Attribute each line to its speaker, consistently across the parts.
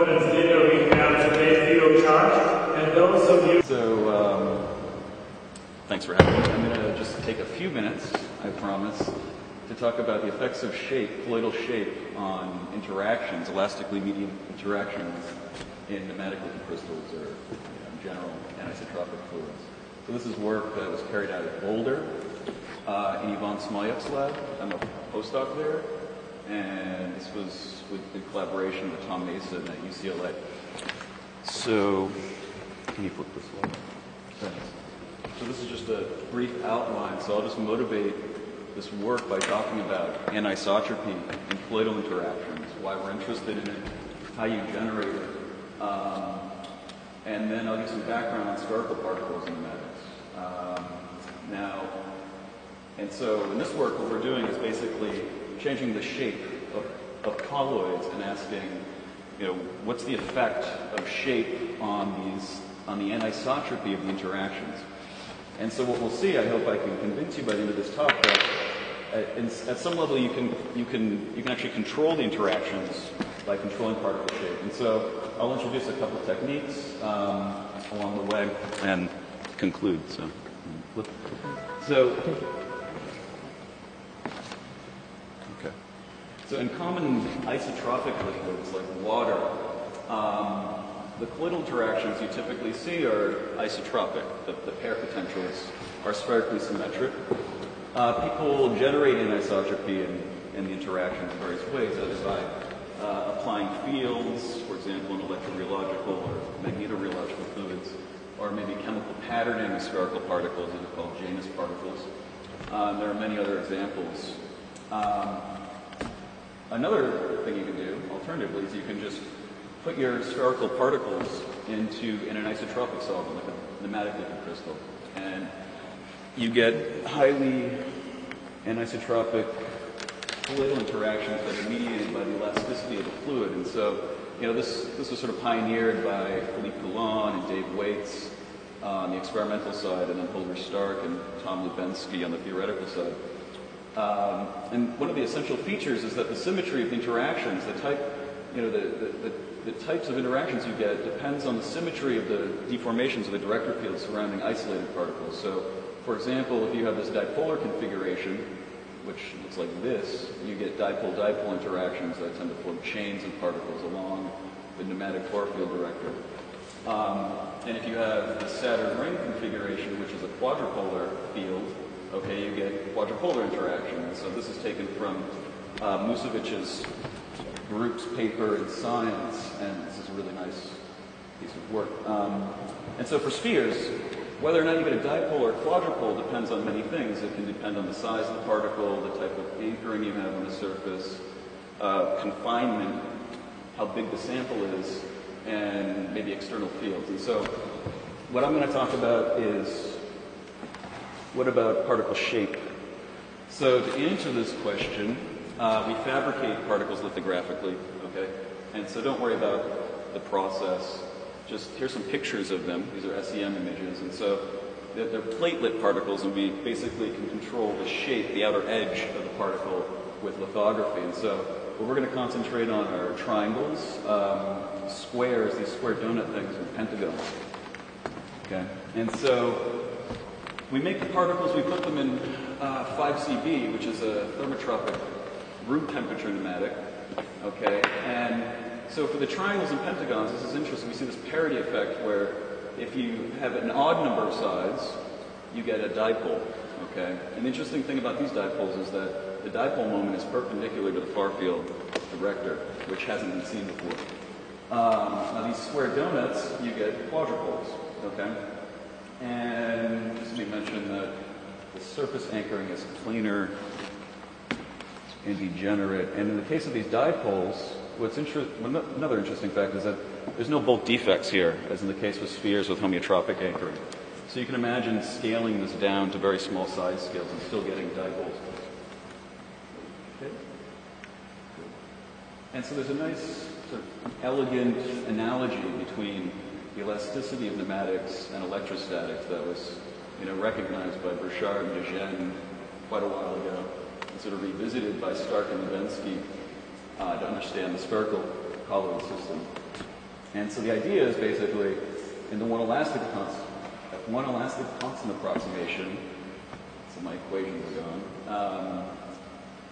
Speaker 1: confidence data we have today free of charge. And those of you
Speaker 2: So, um, thanks for having me. I'm going to just take a few minutes, I promise, to talk about the effects of shape, colloidal shape, on interactions, elastically medium interactions in nematic liquid crystals or you know, general anisotropic fluids. So this is work that was carried out at Boulder uh, in Ivan Smalyukh's lab. I'm a postdoc there. And this was with, the collaboration with Tom Mason at UCLA. So, can you flip this one? Thanks. So this is just a brief outline, so I'll just motivate this work by talking about anisotropy and colloidal interactions, why we're interested in it, how you generate it, um, and then I'll give some background on spherical particles in nematics. Um, now, and so in this work, what we're doing is basically changing the shape of, of colloids and asking, you know, what's the effect of shape on these, on the anisotropy of the interactions. And so what we'll see, I hope I can convince you by the end of this talk that at, at some level you can, you, can, you can actually control the interactions by controlling particle shape. And so I'll introduce a couple techniques um, along the way and conclude. So, so So in common isotropic liquids like water, um, the colloidal interactions you typically see are isotropic. The, the pair potentials are spherically symmetric. Uh, people generate anisotropy in, in the interactions in various ways, either by uh, applying fields, for example, in electrorheological or magnetorheological fluids, or maybe chemical patterning of spherical particles that are called Janus particles. Um, there are many other examples. Um, another thing you can do, alternatively, is you can just put your spherical particles into in anisotropic solvent, like a nematic liquid crystal, and you get highly anisotropic colloidal interactions that are mediated by the elasticity of the fluid. And so, you know, this this was sort of pioneered by Philippe Poulin and Dave Weitz uh, on the experimental side, and then Holger Stark and Tom Lubensky on the theoretical side. Um, and one of the essential features is that the symmetry of the interactions, the type, you know, the, the, the, the types of interactions you get depends on the symmetry of the deformations of the director field surrounding isolated particles. So, for example, if you have this dipolar configuration, which looks like this, you get dipole-dipole interactions that tend to form chains of particles along the nematic far field director. Um, and if you have the Saturn ring configuration, which is a quadrupolar field, okay, you get quadrupolar interaction. So this is taken from uh, Musevich's group's paper in Science, and this is a really nice piece of work. Um, and so for spheres, whether or not you get a dipole or quadrupole depends on many things. It can depend on the size of the particle, the type of anchoring you have on the surface, uh, confinement, how big the sample is, and maybe external fields. And so what I'm going to talk about is what about particle shape? So to answer this question, uh, we fabricate particles lithographically, okay? And so don't worry about the process. Just here's some pictures of them. These are SEM images. And so they're, they're platelet particles, and we basically can control the shape, the outer edge of the particle with lithography. And so what we're going to concentrate on are triangles, um, squares, these square donut things, and pentagons. Okay? And so we make the particles, we put them in uh, 5CB, which is a thermotropic room temperature nematic. Okay, and so for the triangles and pentagons, this is interesting. We see this parity effect where if you have an odd number of sides, you get a dipole. Okay, and the interesting thing about these dipoles is that the dipole moment is perpendicular to the far field director, which hasn't been seen before. Um, now these square donuts, you get quadrupoles. Okay, and just let me mention that the surface anchoring is planar and degenerate. And in the case of these dipoles, what's inter- another interesting fact is that there's no bulk defects here, as in the case with spheres with homeotropic anchoring. So you can imagine scaling this down to very small size scales and still getting dipoles. Okay. And so there's a nice sort of elegant analogy between the elasticity of nematics and electrostatics that was you know, recognized by Brochard and de Gennes quite a while ago and sort of revisited by Stark and Lubensky uh, to understand the spherical colloidal system. And so the idea is basically, in the one elastic constant, one elastic constant approximation, so my equations are gone, um,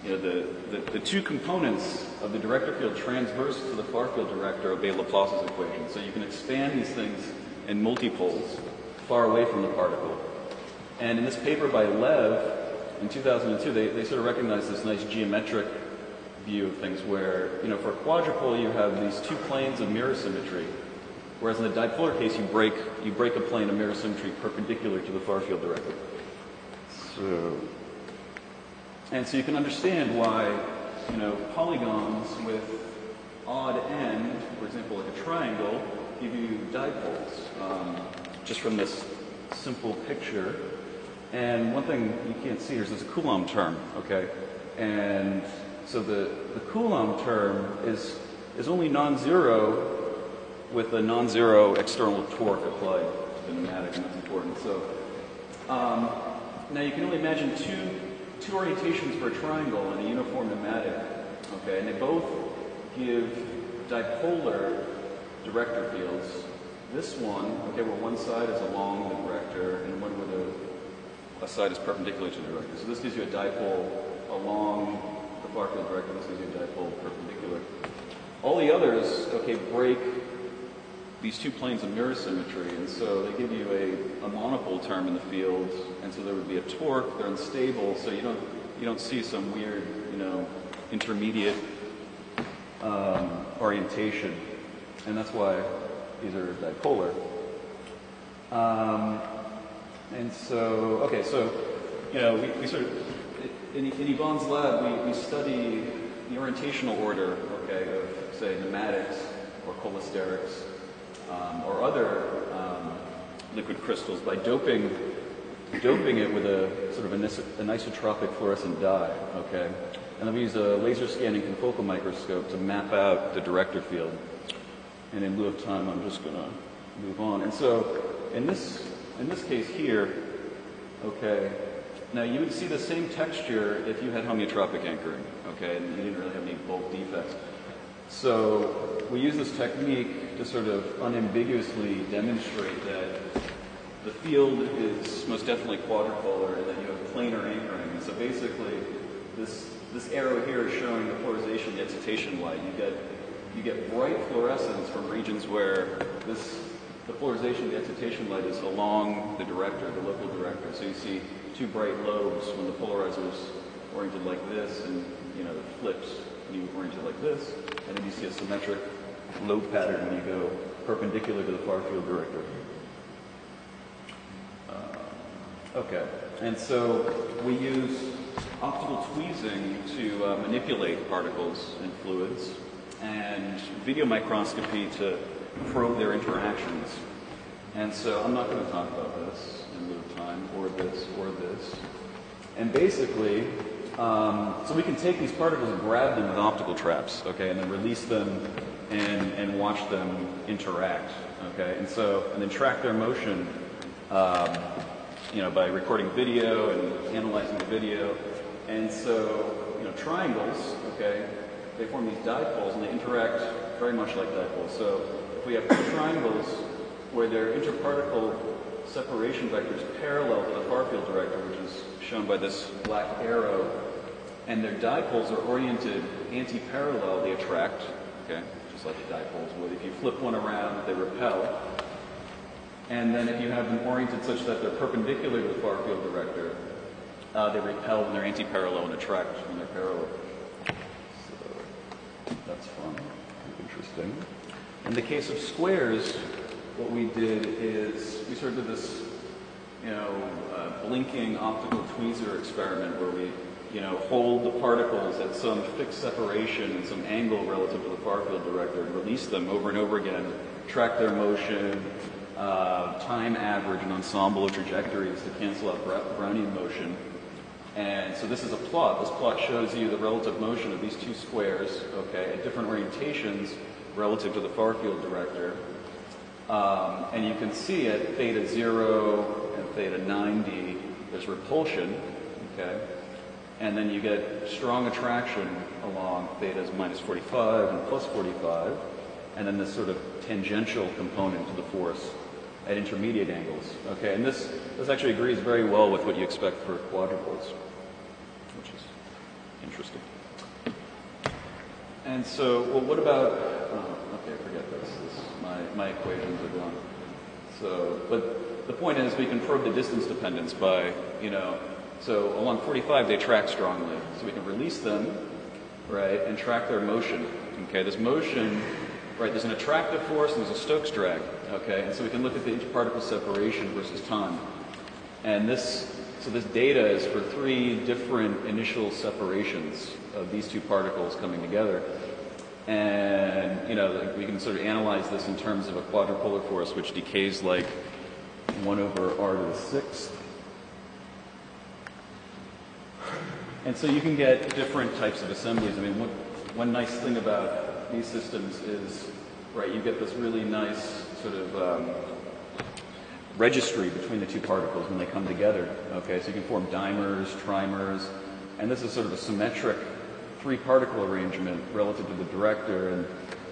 Speaker 2: you know, the, the, the two components of the director field transverse to the far field director obey Laplace's equation. So you can expand these things in multipoles far away from the particle. And in this paper by Lev in 2002, they, they sort of recognized this nice geometric view of things where, you know, for a quadrupole you have these two planes of mirror symmetry. Whereas in the dipolar case, you break, you break a plane of mirror symmetry perpendicular to the far field director. So, and so you can understand why, you know, polygons with odd end, for example, like a triangle, give you dipoles, um, just from this simple picture. And one thing you can't see here is there's a Coulomb term, okay? And so the, the Coulomb term is, is only non-zero with a non-zero external torque applied to the nematic, and that's important. So um, now you can only imagine two, two orientations for a triangle in a uniform nematic, okay? And they both give dipolar director fields. This one, okay, where one side is along the director and one where the a side is perpendicular to the director. So this gives you a dipole along the far field director. This gives you a dipole perpendicular. All the others, okay, break these two planes of mirror symmetry, and so they give you a, a monopole term in the field, and so there would be a torque. They're unstable, so you don't you don't see some weird, you know, intermediate um, orientation, and that's why these are dipolar. Um, and so, okay, so you know, we, we sort of in, in Ivan's lab, we, we study the orientational order, okay, of say nematics or cholesterics um, or other um, liquid crystals by doping doping it with a sort of anisotropic fluorescent dye, okay? And then we use a laser scanning confocal microscope to map out the director field. And in lieu of time, I'm just going to move on. And so in this, in this case here, okay, now you would see the same texture if you had homeotropic anchoring, okay, and you didn't really have any bulk defects. So we use this technique to sort of unambiguously demonstrate that the field is most definitely quadrupolar and that you have planar anchoring. And so basically, this, this arrow here is showing the polarization, the excitation light. You get, you get bright fluorescence from regions where this, the polarization, the excitation light is along the director, the local director. So you see two bright lobes when the polarizer is oriented like this and, you know, it flips when you orient it like this, and then you see a symmetric load pattern when you go perpendicular to the far field director. Uh, okay, and so we use optical tweezing to uh, manipulate particles and fluids, and video microscopy to probe their interactions. And so I'm not going to talk about this in lieu of time, or this, or this. And basically, um, so we can take these particles and grab them with optical traps, okay, and then release them and, and watch them interact, okay, and so and then track their motion, um, you know, by recording video and analyzing the video, and so you know triangles, okay, they form these dipoles and they interact very much like dipoles. So if we have two triangles where their interparticle separation vectors parallel to the far field director, which is shown by this black arrow, and their dipoles are oriented anti-parallel, they attract, okay, just like the dipoles would. If you flip one around, they repel. And then if you have them oriented such that they're perpendicular to the far field director, uh, they repel when they're anti-parallel and attract when they're parallel. So that's fun, interesting. In the case of squares, what we did is we sort of did this, you know, uh, blinking optical tweezer experiment where we you know, hold the particles at some fixed separation and some angle relative to the far field director and release them over and over again, track their motion, uh, time average an ensemble of trajectories to cancel out Brownian motion. And so this is a plot. This plot shows you the relative motion of these two squares, okay, at different orientations relative to the far field director. Um, and you can see at theta 0 and theta 90, there's repulsion, okay? And then you get strong attraction along thetas minus 45 and plus 45. and then this sort of tangential component to the force at intermediate angles. Okay, and this, this actually agrees very well with what you expect for quadrupoles, which is interesting. And so, well, what about, oh, okay, forget this. this my, my equations are gone. So, but the point is we can probe the distance dependence by, you know, so along 45 they track strongly. So we can release them, right, and track their motion. Okay, this motion, right, there's an attractive force and there's a Stokes drag. Okay, and so we can look at the interparticle separation versus time. And this, so this data is for three different initial separations of these two particles coming together. And, you know, we can sort of analyze this in terms of a quadrupolar force, which decays like 1 over r to the sixth. And so you can get different types of assemblies. I mean, one, one nice thing about these systems is, right, you get this really nice sort of um, registry between the two particles when they come together. Okay, so you can form dimers, trimers, and this is sort of a symmetric three particle arrangement relative to the director. And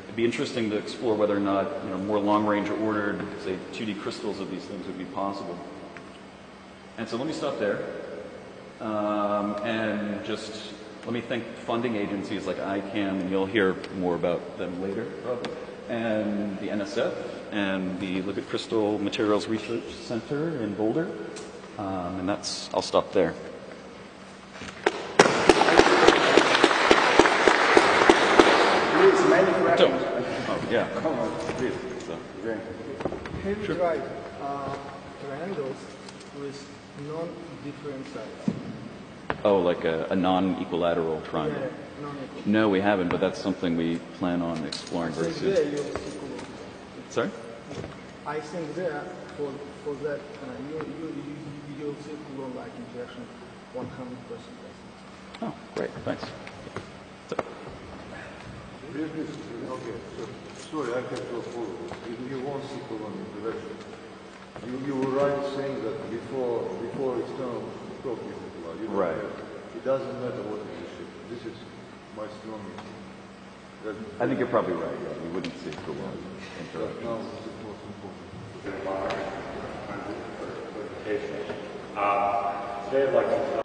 Speaker 2: it'd be interesting to explore whether or not you know more long range ordered, say, 2D crystals of these things would be possible. And so let me stop there. Um, and just let me thank funding agencies like ICAM, and you'll hear more about them later, probably, and the NSF, and the Liquid Crystal Materials Research Center in Boulder. Um, and that's, I'll stop there.
Speaker 3: Please, many
Speaker 2: Don't.
Speaker 3: questions.
Speaker 2: Oh, yeah.
Speaker 3: Come on, please.
Speaker 2: So,
Speaker 3: Very
Speaker 4: Have you tried uh, triangles with non-different sides?
Speaker 2: oh, like a, a non-equilateral triangle.
Speaker 4: Yeah, non-equal.
Speaker 2: No, we haven't, but that's something we plan on exploring very soon.
Speaker 4: you.
Speaker 2: Sorry?
Speaker 4: I think there for for that uh, you you you you see cool like interaction 100 percent.
Speaker 2: Oh, great. Thanks.
Speaker 5: Really? Okay, so, sorry, I have to follow. You, you won't see Coulomb interaction. You, you were right saying that before, before external probe is applied. You don't
Speaker 2: Right.
Speaker 5: have- It doesn't matter what is the shape. This is my strong opinion.
Speaker 2: I think you're probably right. Yeah, we wouldn't see cool
Speaker 5: that
Speaker 2: interaction.
Speaker 5: now is the most important.
Speaker 1: Today uh, I'd like to